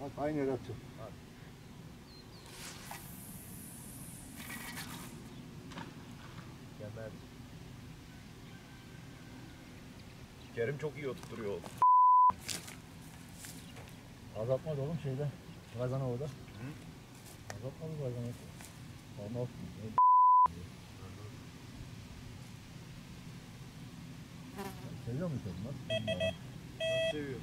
Bak aynı yere atıyor. Kemer. Kerim çok iyi oturtuyor. Azaltmadı oğlum şeyde. Gazan orada. Azaltmadı gazan. Olmaz. Seviyor musun? Ben seviyorum.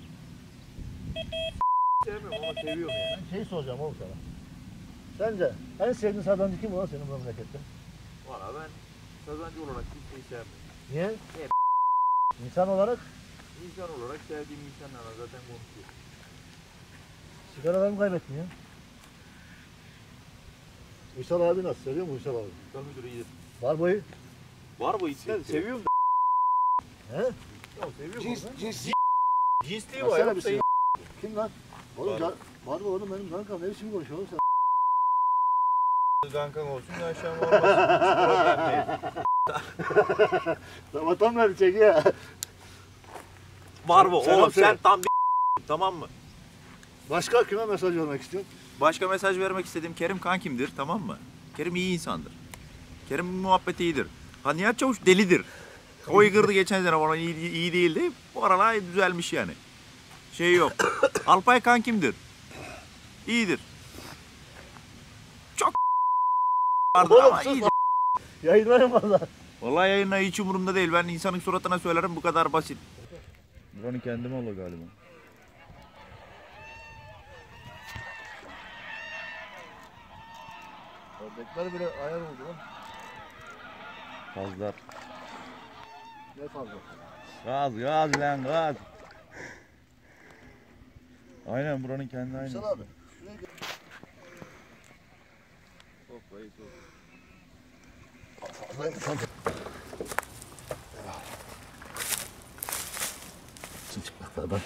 Sevmiyorum ama seviyorum yani. Ben şey soracağım oğlum sana. Sence en sevdiğin sadancı kim olan senin bu memlekette? Valla ben kazancı olarak kimseyi sevmiyorum. Niye? Niye? İnsan olarak İnsan olarak sevdiğim insanlarla zaten konuşuyor. sigaradan mı kaybettin ya? Uysal abi nasıl? Seviyor musun Uysal abi? Usta müdürü iyidir. Var boyu. Var bu isim. Seviyorum da. He? Ya seviyorum. Cins, cins. Cinsliği var ya. bir şey. Kim lan? Oğlum Var. var mı oğlum benim kankam ne biçim konuşuyor oğlum sen? kankan olsun da aşağıma olmasın. Problem değil. Sabahtan beri çekiyor. Var. Selam Oğlum söyle. sen tam bir tamam mı? Başka kime mesaj vermek istiyorsun? Başka mesaj vermek istediğim Kerim kankimdir tamam mı? Kerim iyi insandır. Kerim muhabbeti iyidir. Ha Nihat Çavuş delidir. O yıkırdı geçen sene bana iyi, iyi değildi. Bu aralar düzelmiş yani. Şey yok. Alpay kankimdir. İyidir. Çok vardı Oğlum ama iyidir. Yayınlayın valla. Vallahi yayınla hiç umurumda değil. Ben insanın suratına söylerim bu kadar basit. Buranın kendime olur galiba. Ördekler bile ayar oldu lan. Gazlar. Ne fazla. Gaz gaz lan gaz. Aynen buranın kendi abi. Şuraya gel. Fazla insan. Şimdi çıplaklardan.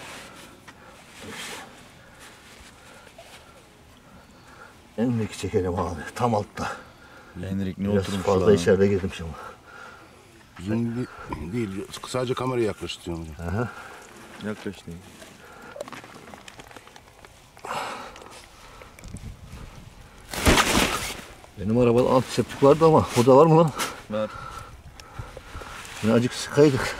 Endeki çekelim abi. Tam altta. Henrik ne Biraz fazla içeride girdim şimdi. Zoom değil. Sadece kamerayı yaklaştırıyorum. hocam. Benim arabada antiseptik vardı ama o da var mı lan? Var. Yine acık sıkaydık.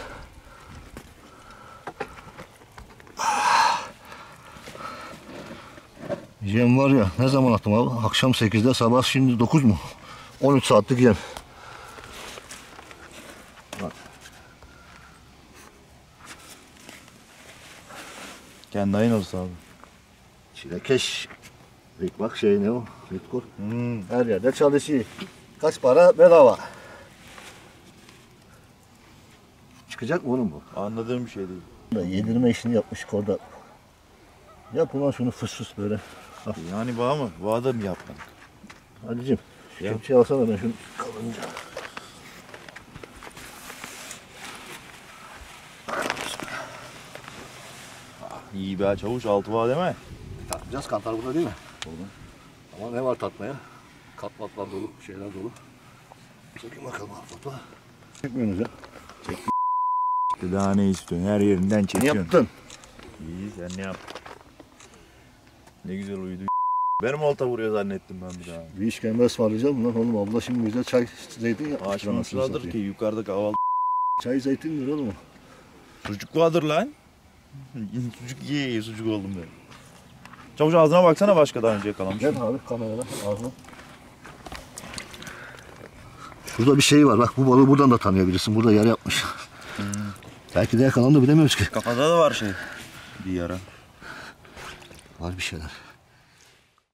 Yem var ya ne zaman attım abi? Akşam 8'de sabah şimdi 9 mu? 13 saatlik yem. Kendi aynası abi. Çilekeş. Bak şey ne o? Ritkor. Hmm. Her yerde çalışıyor. Kaç para bedava. Çıkacak mı oğlum bu? Anladığım bir şey değil. Da Yedirme işini yapmış orada. Yap ulan şunu fıs fıs böyle. Yani bağ mı? Bağda mı yapmadık? Halicim şu Ya. kepçeyi alsana ben şunu kalınca. İyi be çavuş altı bağ deme. Tatmayacağız kantar burada değil mi? Ama ne var tatmaya? Katmatlar dolu, şeyler dolu. Çekin bakalım Aflat'a. Çekmiyorsunuz ya. Daha ne istiyorsun? Her yerinden Ne çekiyorsun. yaptın? İyi sen ne yaptın? Ne güzel uyudu. Benim olta vuruyor zannettim ben bir daha. Bir işkembe ısmarlayacağım lan oğlum. Abla şimdi bize çay, zeytin yapmış. Açmamışlardır ki yukarıda kahvaltı. Çay zeytindir oğlum. Sucuk vardır lan. sucuk ye sucuk oldum ben. Çavuş ağzına baksana başka daha önce yakalamış. Gel abi kamerada ağzına. Şurada bir şey var bak bu balığı buradan da tanıyabilirsin. Burada yer yapmış. Belki de yakalandı bilemiyoruz ki. Kafada da var şey. Bir yara. Var bir şeyler.